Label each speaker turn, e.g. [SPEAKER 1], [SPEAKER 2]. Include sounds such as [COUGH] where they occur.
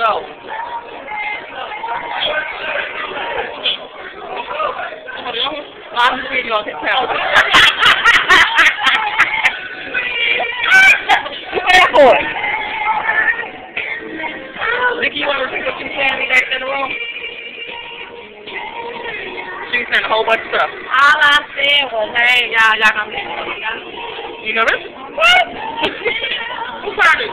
[SPEAKER 1] go. I'm just reading off his power. Boy. Nikki, you want to repeat what you said when you in the room? She sent a whole bunch of stuff.
[SPEAKER 2] All I said was, hey, y'all, y'all gonna be
[SPEAKER 1] You nervous? What? [LAUGHS] Who's started?